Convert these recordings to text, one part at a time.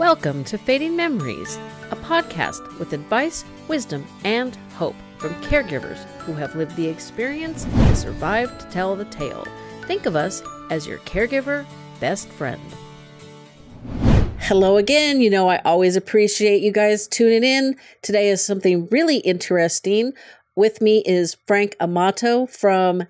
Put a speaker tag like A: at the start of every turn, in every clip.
A: Welcome to Fading Memories, a podcast with advice, wisdom, and hope from caregivers who have lived the experience and survived to tell the tale. Think of us as your caregiver best friend. Hello again. You know, I always appreciate you guys tuning in. Today is something really interesting. With me is Frank Amato from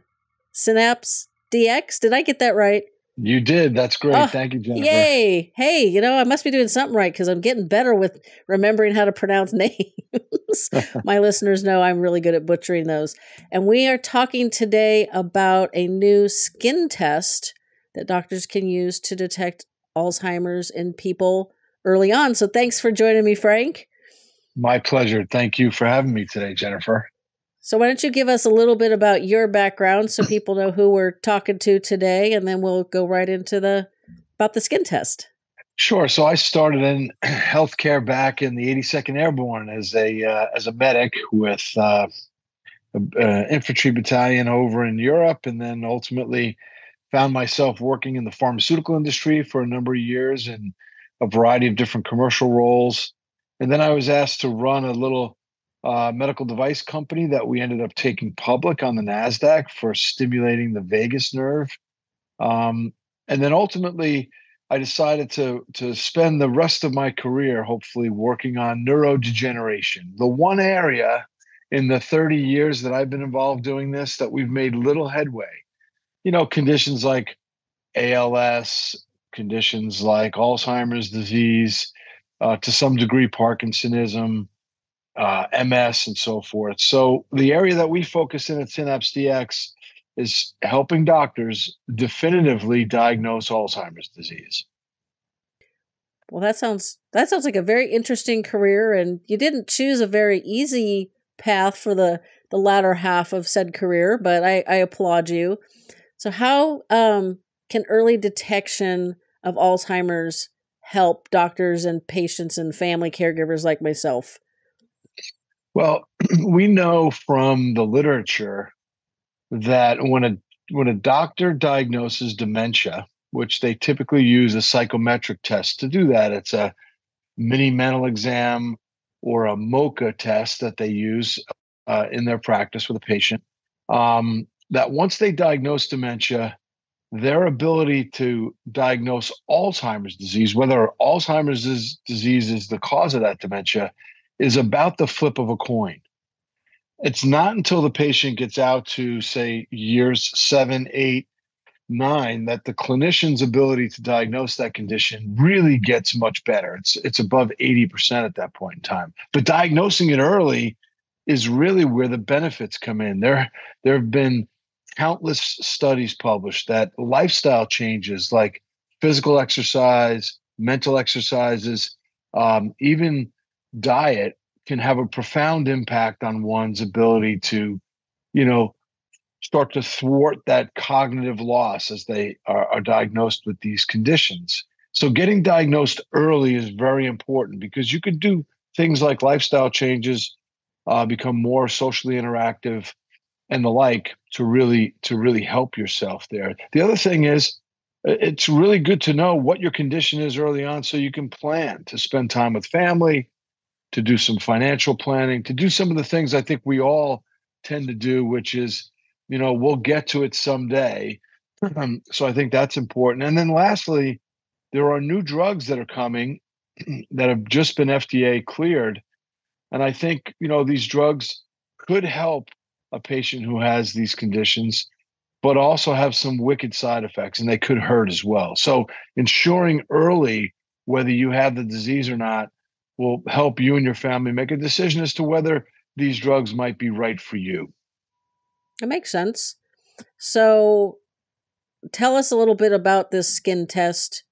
A: Synapse DX. Did I get that right?
B: You did. That's great. Oh, Thank you, Jennifer.
A: Yay. Hey, you know, I must be doing something right because I'm getting better with remembering how to pronounce names. My listeners know I'm really good at butchering those. And we are talking today about a new skin test that doctors can use to detect Alzheimer's in people early on. So thanks for joining me, Frank.
B: My pleasure. Thank you for having me today, Jennifer.
A: So, why don't you give us a little bit about your background so people know who we're talking to today, and then we'll go right into the about the skin test.
B: Sure. So, I started in healthcare back in the 82nd Airborne as a uh, as a medic with uh, an infantry battalion over in Europe, and then ultimately found myself working in the pharmaceutical industry for a number of years in a variety of different commercial roles. And then I was asked to run a little uh, medical device company that we ended up taking public on the NASDAQ for stimulating the vagus nerve. Um, and then ultimately, I decided to, to spend the rest of my career, hopefully, working on neurodegeneration, the one area in the 30 years that I've been involved doing this that we've made little headway. You know, conditions like ALS, conditions like Alzheimer's disease, uh, to some degree, Parkinsonism, uh, MS, and so forth. So the area that we focus in at Synapse DX is helping doctors definitively diagnose Alzheimer's disease.
A: Well, that sounds that sounds like a very interesting career, and you didn't choose a very easy path for the the latter half of said career, but I, I applaud you. So, how um, can early detection of Alzheimer's help doctors and patients and family caregivers like myself?
B: Well, we know from the literature that when a when a doctor diagnoses dementia, which they typically use a psychometric test to do that, it's a mini mental exam or a MoCA test that they use uh, in their practice with a patient. Um, that once they diagnose dementia, their ability to diagnose Alzheimer's disease, whether Alzheimer's disease is the cause of that dementia, is about the flip of a coin. It's not until the patient gets out to, say, years seven, eight, nine, that the clinician's ability to diagnose that condition really gets much better. It's it's above 80% at that point in time. But diagnosing it early is really where the benefits come in. There, there have been countless studies published that lifestyle changes like physical exercise, mental exercises, um, even diet can have a profound impact on one's ability to, you know, start to thwart that cognitive loss as they are, are diagnosed with these conditions. So getting diagnosed early is very important because you could do things like lifestyle changes, uh, become more socially interactive, and the like to really to really help yourself there. The other thing is it's really good to know what your condition is early on so you can plan to spend time with family, to do some financial planning, to do some of the things I think we all tend to do, which is, you know, we'll get to it someday. Um, so I think that's important. And then lastly, there are new drugs that are coming that have just been FDA cleared. And I think, you know, these drugs could help a patient who has these conditions, but also have some wicked side effects and they could hurt as well. So ensuring early whether you have the disease or not will help you and your family make a decision as to whether these drugs might be right for you.
A: It makes sense. So, tell us a little bit about this skin test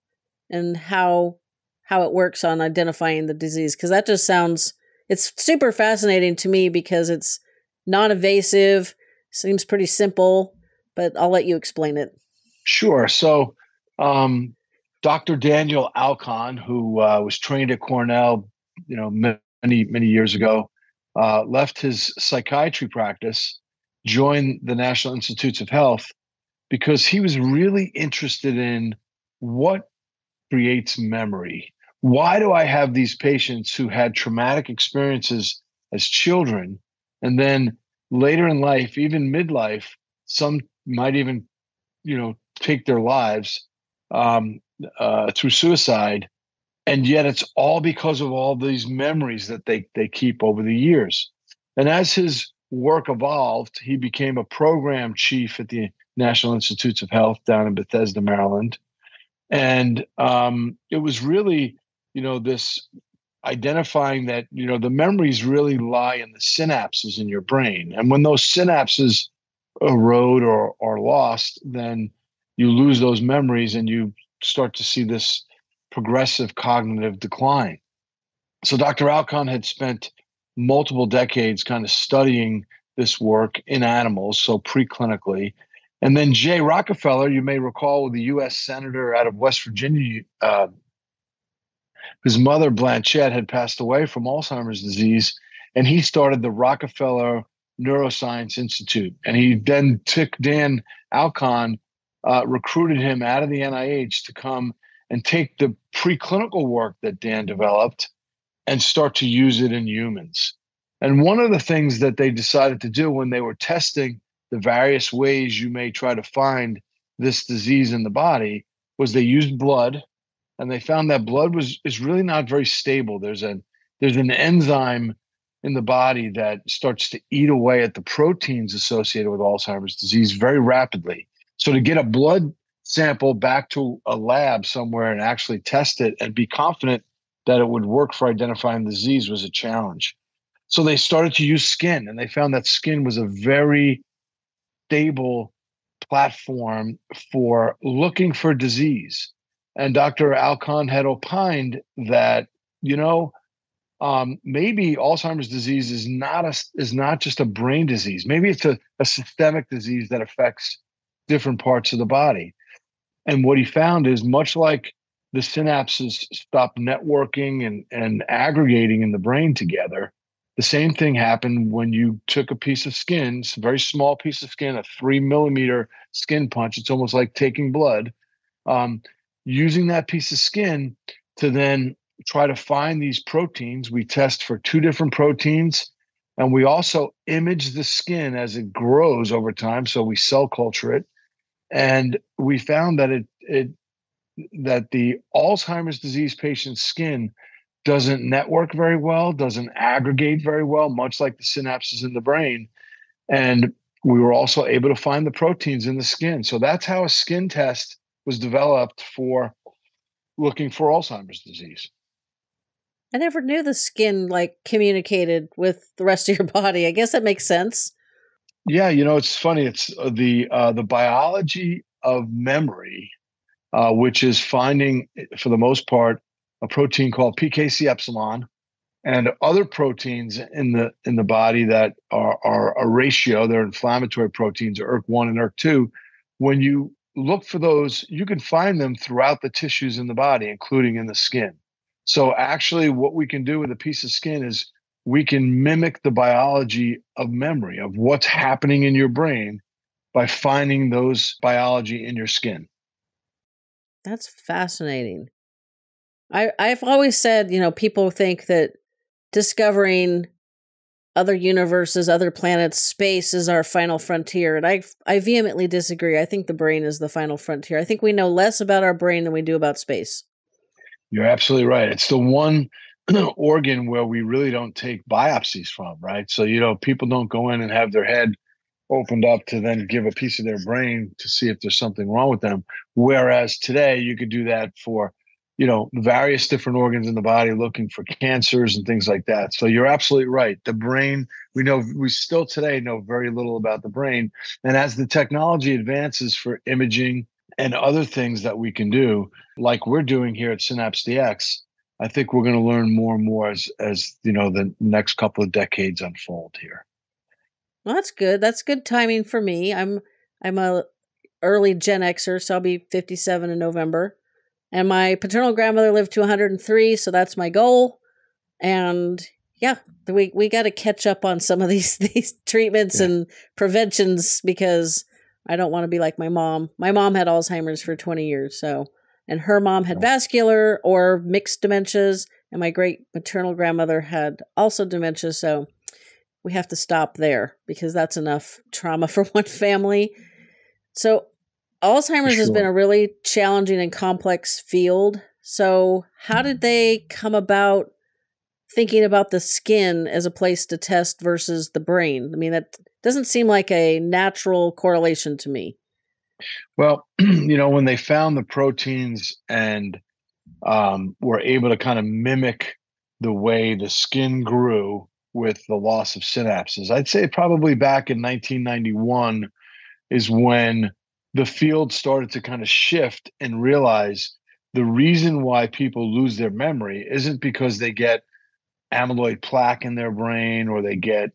A: and how how it works on identifying the disease because that just sounds it's super fascinating to me because it's non-invasive, seems pretty simple, but I'll let you explain it.
B: Sure. So, um, Dr. Daniel Alkon, who uh, was trained at Cornell you know many many years ago, uh, left his psychiatry practice, joined the National Institutes of Health because he was really interested in what creates memory, why do I have these patients who had traumatic experiences as children and then later in life, even midlife, some might even, you know, take their lives um, uh, through suicide, and yet it's all because of all these memories that they they keep over the years. And as his work evolved, he became a program chief at the National Institutes of Health down in Bethesda, Maryland, and um, it was really, you know, this identifying that you know the memories really lie in the synapses in your brain and when those synapses erode or are lost then you lose those memories and you start to see this progressive cognitive decline so dr alkon had spent multiple decades kind of studying this work in animals so preclinically and then jay rockefeller you may recall the u.s senator out of west virginia uh, his mother Blanchette had passed away from Alzheimer's disease, and he started the Rockefeller Neuroscience Institute. And he then took Dan Alkon, uh, recruited him out of the NIH to come and take the preclinical work that Dan developed and start to use it in humans. And one of the things that they decided to do when they were testing the various ways you may try to find this disease in the body was they used blood and they found that blood was is really not very stable. There's a there's an enzyme in the body that starts to eat away at the proteins associated with Alzheimer's disease very rapidly. So to get a blood sample back to a lab somewhere and actually test it and be confident that it would work for identifying the disease was a challenge. So they started to use skin and they found that skin was a very stable platform for looking for disease and Dr. Alkon had opined that you know um, maybe Alzheimer's disease is not a is not just a brain disease. Maybe it's a, a systemic disease that affects different parts of the body. And what he found is much like the synapses stop networking and, and aggregating in the brain together, the same thing happened when you took a piece of skin, a very small piece of skin, a three millimeter skin punch. It's almost like taking blood. Um, using that piece of skin to then try to find these proteins. We test for two different proteins and we also image the skin as it grows over time. So we cell culture it. And we found that it, it that the Alzheimer's disease patient's skin doesn't network very well, doesn't aggregate very well, much like the synapses in the brain. And we were also able to find the proteins in the skin. So that's how a skin test was developed for looking for Alzheimer's disease.
A: I never knew the skin like communicated with the rest of your body. I guess that makes sense.
B: Yeah, you know, it's funny. It's uh, the uh, the biology of memory, uh, which is finding, for the most part, a protein called PKC epsilon, and other proteins in the in the body that are, are a ratio. They're inflammatory proteins, ERK one and ERK two. When you look for those. You can find them throughout the tissues in the body, including in the skin. So, actually, what we can do with a piece of skin is we can mimic the biology of memory, of what's happening in your brain by finding those biology in your skin.
A: That's fascinating. I, I've always said, you know, people think that discovering other universes, other planets, space is our final frontier. And I I vehemently disagree. I think the brain is the final frontier. I think we know less about our brain than we do about space.
B: You're absolutely right. It's the one organ where we really don't take biopsies from, right? So, you know, people don't go in and have their head opened up to then give a piece of their brain to see if there's something wrong with them. Whereas today you could do that for you know various different organs in the body looking for cancers and things like that so you're absolutely right the brain we know we still today know very little about the brain and as the technology advances for imaging and other things that we can do like we're doing here at synapse dx i think we're going to learn more and more as as you know the next couple of decades unfold here
A: well that's good that's good timing for me i'm i'm a early gen xer so i'll be 57 in november and my paternal grandmother lived to 103, so that's my goal. And yeah, we we got to catch up on some of these these treatments yeah. and preventions because I don't want to be like my mom. My mom had Alzheimer's for 20 years, so and her mom had vascular or mixed dementias, and my great maternal grandmother had also dementia. So we have to stop there because that's enough trauma for one family. So Alzheimer's sure. has been a really challenging and complex field. So, how did they come about thinking about the skin as a place to test versus the brain? I mean, that doesn't seem like a natural correlation to me.
B: Well, you know, when they found the proteins and um, were able to kind of mimic the way the skin grew with the loss of synapses, I'd say probably back in 1991 is when the field started to kind of shift and realize the reason why people lose their memory isn't because they get amyloid plaque in their brain or they get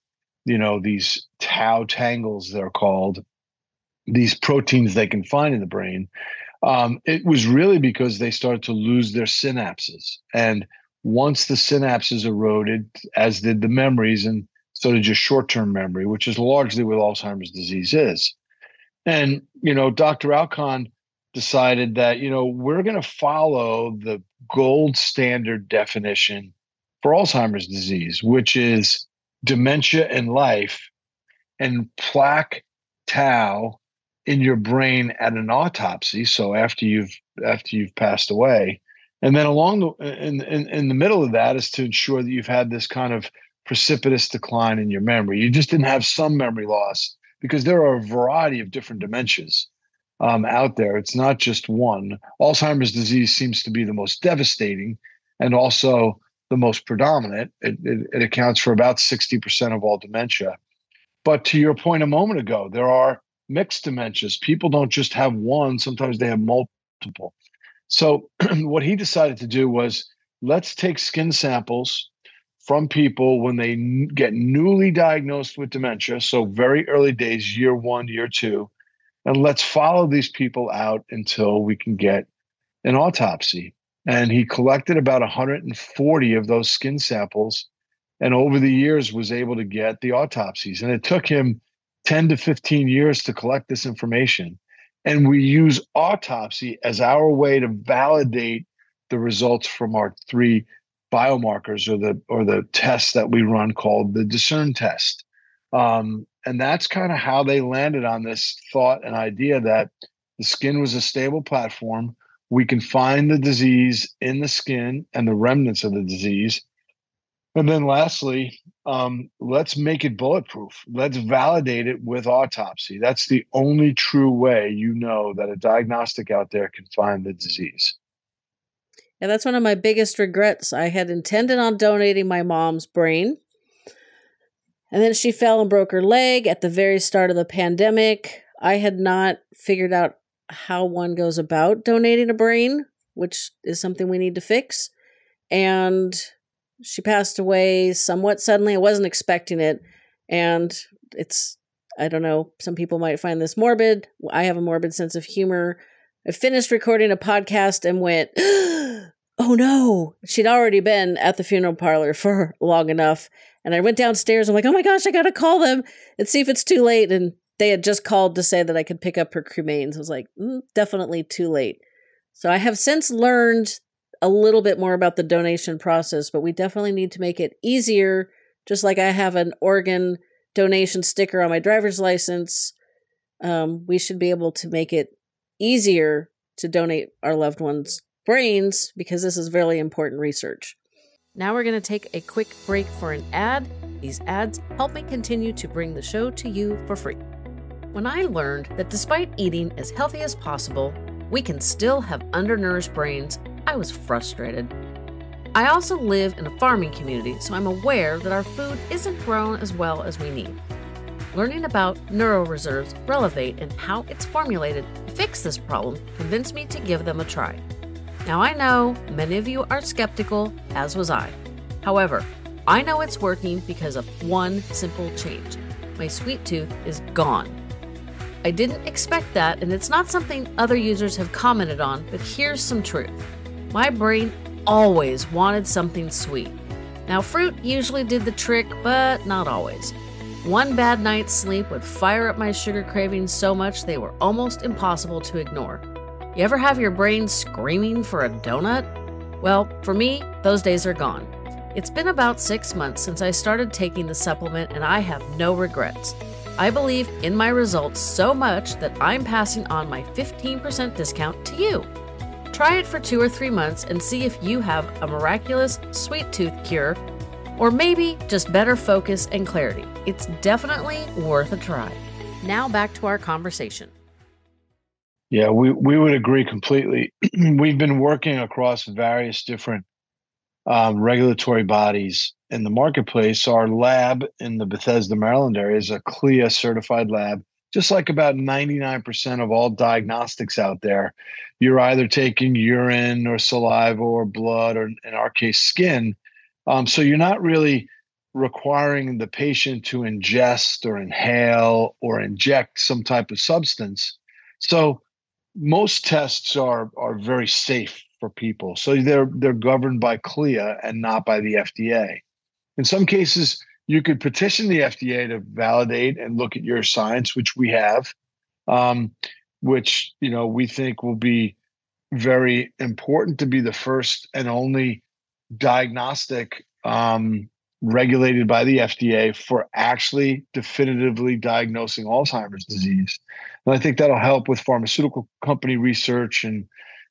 B: you know these tau tangles they're called these proteins they can find in the brain um, it was really because they started to lose their synapses. And once the synapses eroded as did the memories and so did your short-term memory which is largely what alzheimer's disease is. And you know dr alkon decided that you know we're going to follow the gold standard definition for alzheimer's disease which is dementia in life and plaque tau in your brain at an autopsy so after you've after you've passed away and then along the in, in in the middle of that is to ensure that you've had this kind of precipitous decline in your memory you just didn't have some memory loss because there are a variety of different dementias um, out there it's not just one alzheimer's disease seems to be the most devastating and also the most predominant. It, it, it accounts for about 60% of all dementia. But to your point a moment ago, there are mixed dementias. People don't just have one, sometimes they have multiple. So, what he decided to do was let's take skin samples from people when they n- get newly diagnosed with dementia, so very early days, year one, year two, and let's follow these people out until we can get an autopsy and he collected about 140 of those skin samples and over the years was able to get the autopsies and it took him 10 to 15 years to collect this information. And we use autopsy as our way to validate the results from our three biomarkers or the or the tests that we run called the discern test. Um, and that's kind of how they landed on this thought and idea that the skin was a stable platform. We can find the disease in the skin and the remnants of the disease. And then lastly, um, let's make it bulletproof. Let's validate it with autopsy. That's the only true way you know that a diagnostic out there can find the disease.
A: Yeah, that's one of my biggest regrets. I had intended on donating my mom's brain. And then she fell and broke her leg at the very start of the pandemic. I had not figured out how one goes about donating a brain, which is something we need to fix. And she passed away somewhat suddenly. I wasn't expecting it. And it's, I don't know, some people might find this morbid. I have a morbid sense of humor. I finished recording a podcast and went, oh no. She'd already been at the funeral parlor for long enough. And I went downstairs. I'm like, oh my gosh, I got to call them and see if it's too late. And they had just called to say that I could pick up her cremains. I was like, mm, definitely too late. So I have since learned a little bit more about the donation process, but we definitely need to make it easier. Just like I have an organ donation sticker on my driver's license, um, we should be able to make it easier to donate our loved ones' brains because this is very important research. Now we're going to take a quick break for an ad. These ads help me continue to bring the show to you for free. When I learned that despite eating as healthy as possible, we can still have undernourished brains, I was frustrated. I also live in a farming community, so I'm aware that our food isn't grown as well as we need. Learning about NeuroReserve's Relevate and how it's formulated to fix this problem convinced me to give them a try. Now, I know many of you are skeptical, as was I. However, I know it's working because of one simple change my sweet tooth is gone. I didn't expect that, and it's not something other users have commented on, but here's some truth. My brain always wanted something sweet. Now, fruit usually did the trick, but not always. One bad night's sleep would fire up my sugar cravings so much they were almost impossible to ignore. You ever have your brain screaming for a donut? Well, for me, those days are gone. It's been about six months since I started taking the supplement, and I have no regrets. I believe in my results so much that I'm passing on my 15% discount to you. Try it for two or three months and see if you have a miraculous sweet tooth cure, or maybe just better focus and clarity. It's definitely worth a try. Now back to our conversation.
B: Yeah, we, we would agree completely. We've been working across various different um, regulatory bodies in the marketplace. Our lab in the Bethesda, Maryland area is a CLIA certified lab. Just like about 99% of all diagnostics out there, you're either taking urine or saliva or blood or, in our case, skin. Um, so you're not really requiring the patient to ingest or inhale or inject some type of substance. So most tests are are very safe for people. So they're they're governed by CLIA and not by the FDA. In some cases, you could petition the FDA to validate and look at your science, which we have, um, which you know we think will be very important to be the first and only diagnostic um, regulated by the FDA for actually definitively diagnosing Alzheimer's disease. And I think that'll help with pharmaceutical company research and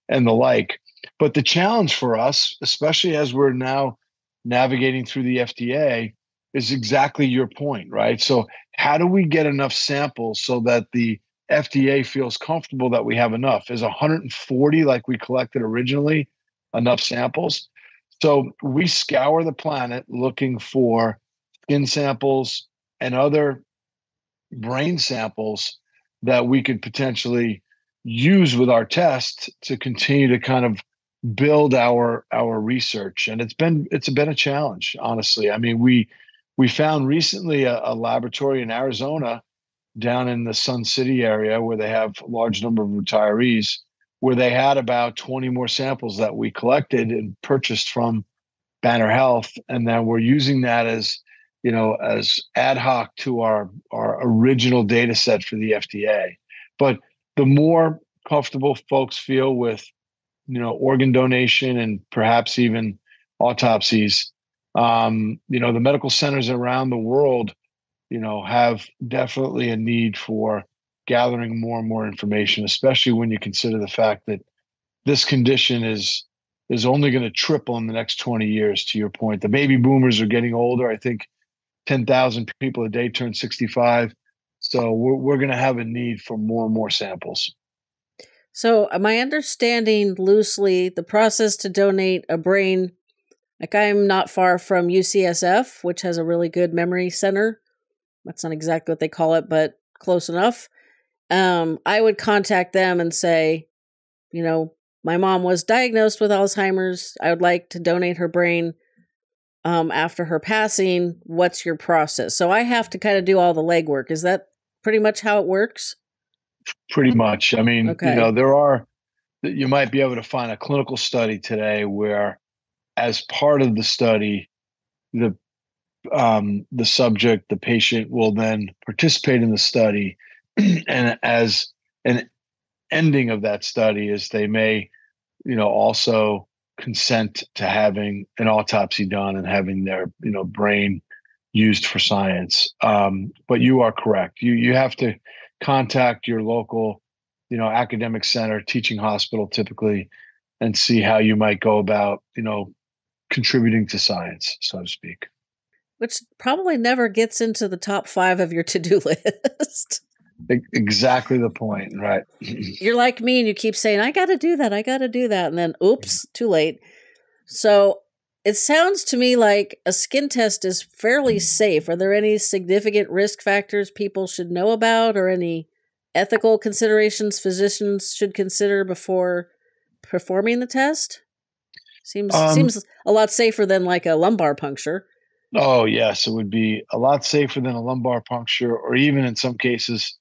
B: and the like. But the challenge for us, especially as we're now navigating through the FDA, is exactly your point, right? So how do we get enough samples so that the FDA feels comfortable that we have enough? Is 140 like we collected originally enough samples? So we scour the planet looking for skin samples and other brain samples that we could potentially use with our test to continue to kind of build our our research and it's been it's been a challenge honestly i mean we we found recently a, a laboratory in arizona down in the sun city area where they have a large number of retirees where they had about 20 more samples that we collected and purchased from Banner Health, and then we're using that as you know as ad hoc to our our original data set for the FDA. But the more comfortable folks feel with you know organ donation and perhaps even autopsies, um, you know the medical centers around the world, you know, have definitely a need for gathering more and more information, especially when you consider the fact that this condition is is only going to triple in the next 20 years to your point. The baby boomers are getting older. I think 10,000 people a day turn 65 so we're, we're going to have a need for more and more samples.
A: So i understanding loosely the process to donate a brain like i'm not far from ucsf which has a really good memory center that's not exactly what they call it but close enough um, I would contact them and say, you know, my mom was diagnosed with Alzheimer's. I would like to donate her brain um, after her passing. What's your process? So I have to kind of do all the legwork. Is that pretty much how it works?
B: Pretty much. I mean, okay. you know, there are, you might be able to find a clinical study today where, as part of the study, the um, the subject, the patient, will then participate in the study. And as an ending of that study is they may you know also consent to having an autopsy done and having their you know brain used for science. Um, but you are correct. You you have to contact your local you know academic center teaching hospital typically and see how you might go about you know contributing to science so to speak
A: which probably never gets into the top five of your to-do list
B: Exactly the point, right?
A: You're like me and you keep saying, I got to do that, I got to do that. And then, oops, too late. So it sounds to me like a skin test is fairly mm. safe. Are there any significant risk factors people should know about or any ethical considerations physicians should consider before performing the test? Seems um, seems a lot safer than like a lumbar puncture.
B: Oh yes, it would be a lot safer than a lumbar puncture, or even in some cases,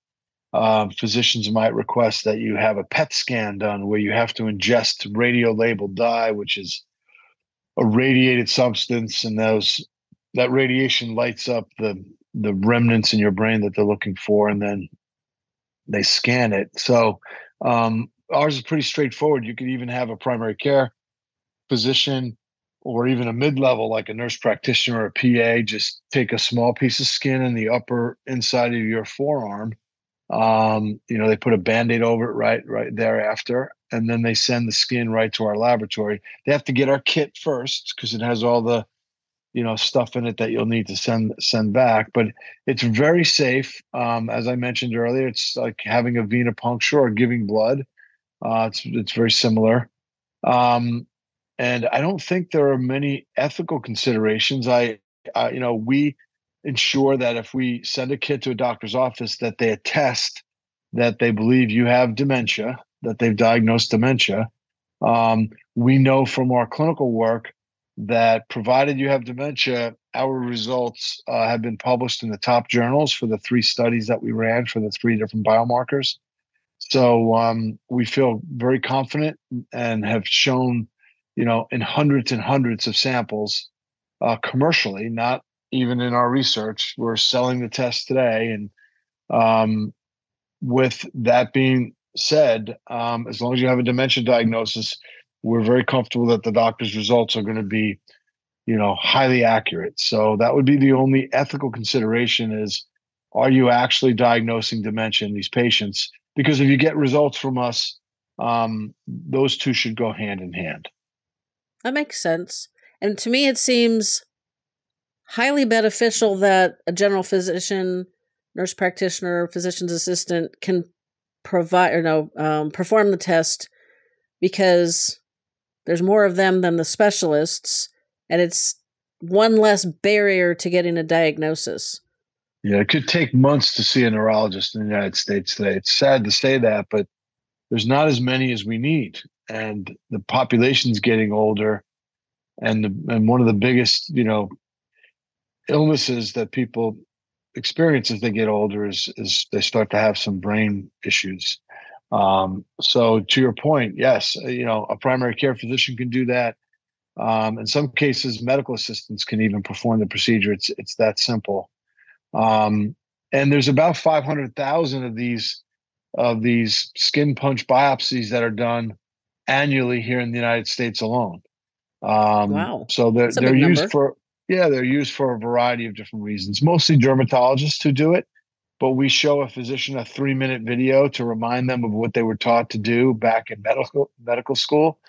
B: uh, physicians might request that you have a PET scan done where you have to ingest radio labeled dye, which is a radiated substance, and those that radiation lights up the the remnants in your brain that they're looking for, and then they scan it. So um, ours is pretty straightforward. You could even have a primary care physician or even a mid-level like a nurse practitioner or a PA just take a small piece of skin in the upper inside of your forearm. Um, you know, they put a band-aid over it right right thereafter, and then they send the skin right to our laboratory. They have to get our kit first because it has all the you know stuff in it that you'll need to send send back but it's very safe um, as i mentioned earlier it's like having a venipuncture or giving blood uh, it's it's very similar um, and i don't think there are many ethical considerations i uh, you know we ensure that if we send a kid to a doctor's office that they attest that they believe you have dementia that they've diagnosed dementia um, we know from our clinical work that provided you have dementia, our results uh, have been published in the top journals for the three studies that we ran for the three different biomarkers. So um, we feel very confident and have shown, you know, in hundreds and hundreds of samples uh, commercially, not even in our research. We're selling the test today. And um, with that being said, um, as long as you have a dementia diagnosis, we're very comfortable that the doctor's results are going to be you know highly accurate so that would be the only ethical consideration is are you actually diagnosing dementia in these patients because if you get results from us um, those two should go hand in hand
A: that makes sense and to me it seems highly beneficial that a general physician nurse practitioner physician's assistant can provide or no um, perform the test because there's more of them than the specialists, and it's one less barrier to getting a diagnosis.
B: Yeah, it could take months to see a neurologist in the United States today. It's sad to say that, but there's not as many as we need, and the population's getting older. And the, and one of the biggest, you know, illnesses that people experience as they get older is is they start to have some brain issues. Um, so to your point, yes, you know, a primary care physician can do that. Um, in some cases, medical assistants can even perform the procedure. It's it's that simple. Um, and there's about 500,000 of these of these skin punch biopsies that are done annually here in the United States alone.
A: Um, wow!
B: So they're they're used number. for yeah they're used for a variety of different reasons. Mostly dermatologists who do it, but we show a physician a three minute video to remind them of what they were taught to do back in medical medical school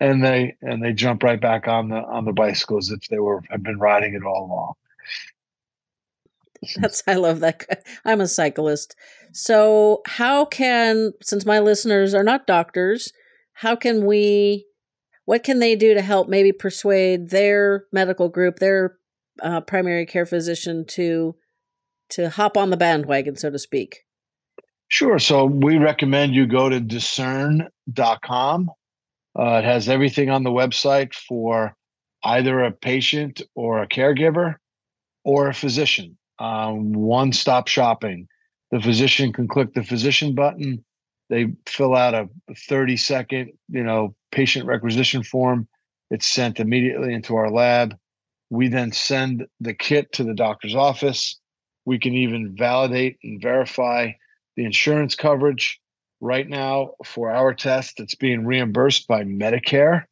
B: and they and they jump right back on the on the bicycles if they were have been riding it all along
A: that's i love that i'm a cyclist so how can since my listeners are not doctors how can we what can they do to help maybe persuade their medical group their uh, primary care physician to to hop on the bandwagon, so to speak?
B: Sure. So we recommend you go to discern.com. Uh, it has everything on the website for either a patient or a caregiver or a physician. Um, one stop shopping. The physician can click the physician button. They fill out a 30 second, you know, patient requisition form. It's sent immediately into our lab. We then send the kit to the doctor's office. We can even validate and verify the insurance coverage. Right now, for our test, it's being reimbursed by Medicare.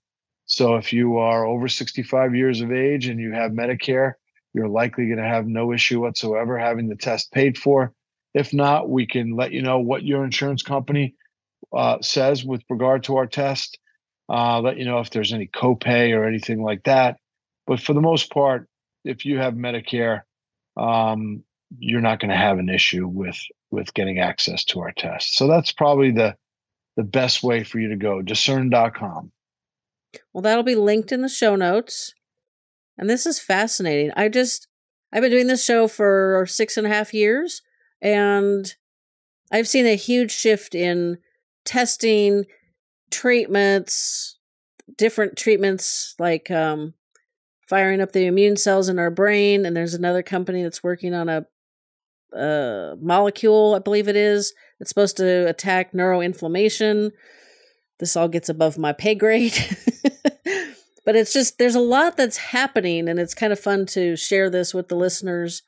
B: So if you are over 65 years of age and you have Medicare, you're likely going to have no issue whatsoever having the test paid for. If not, we can let you know what your insurance company uh, says with regard to our test. Uh, let you know if there's any copay or anything like that. But for the most part, if you have Medicare, um, you're not going to have an issue with with getting access to our test. So that's probably the the best way for you to go. Discern.com.
A: Well, that'll be linked in the show notes. And this is fascinating. I just I've been doing this show for six and a half years, and I've seen a huge shift in testing, treatments, different treatments like um, firing up the immune cells in our brain. And there's another company that's working on a uh, molecule, I believe it is, that's supposed to attack neuroinflammation. This all gets above my pay grade. but it's just, there's a lot that's happening, and it's kind of fun to share this with the listeners.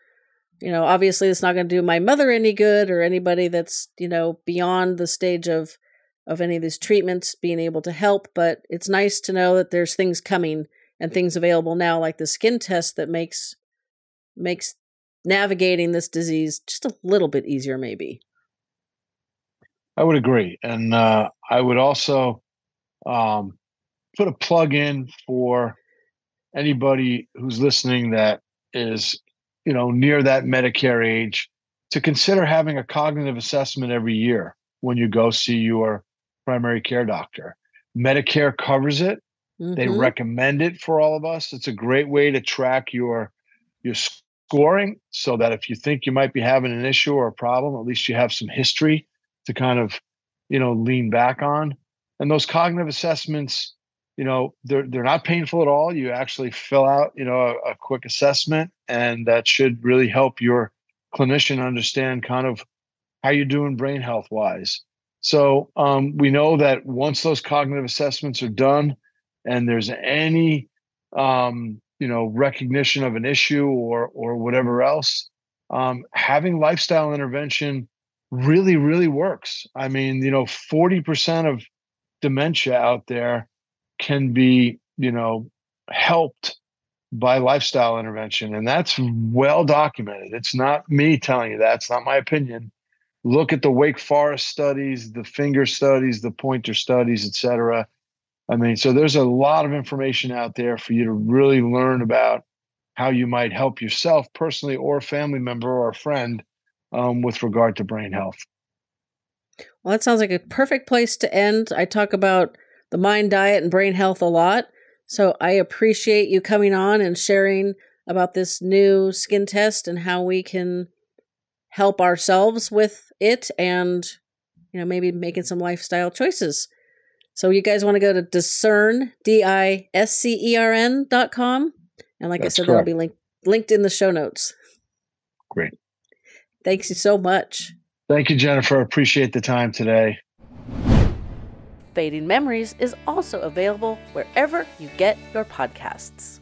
A: You know, obviously, it's not going to do my mother any good or anybody that's, you know, beyond the stage of of any of these treatments being able to help, but it's nice to know that there's things coming and things available now like the skin test that makes makes navigating this disease just a little bit easier maybe.
B: I would agree. And uh, I would also um, put a plug in for anybody who's listening that is, you know, near that Medicare age to consider having a cognitive assessment every year when you go see your primary care doctor. Medicare covers it. Mm-hmm. They recommend it for all of us. It's a great way to track your your scoring so that if you think you might be having an issue or a problem, at least you have some history to kind of, you know, lean back on. And those cognitive assessments, you know, they're they're not painful at all. You actually fill out, you know, a, a quick assessment, and that should really help your clinician understand kind of how you're doing brain health wise. So um, we know that once those cognitive assessments are done, and there's any um, you know recognition of an issue or or whatever else, um, having lifestyle intervention really really works. I mean, you know, forty percent of dementia out there can be you know helped by lifestyle intervention and that's well documented. It's not me telling you that. It's not my opinion. Look at the wake forest studies the finger studies the pointer studies etc i mean so there's a lot of information out there for you to really learn about how you might help yourself personally or a family member or a friend um, with regard to brain health.
A: Well that sounds like a perfect place to end. I talk about the mind diet and brain health a lot so I appreciate you coming on and sharing about this new skin test and how we can help ourselves with it and you know maybe making some lifestyle choices. So you guys want to go to discern d i s c e r n dot com and like That's I said correct. that'll be linked linked in the show notes.
B: Great.
A: Thanks you so much.
B: Thank you Jennifer. Appreciate the time today.
A: Fading Memories is also available wherever you get your podcasts.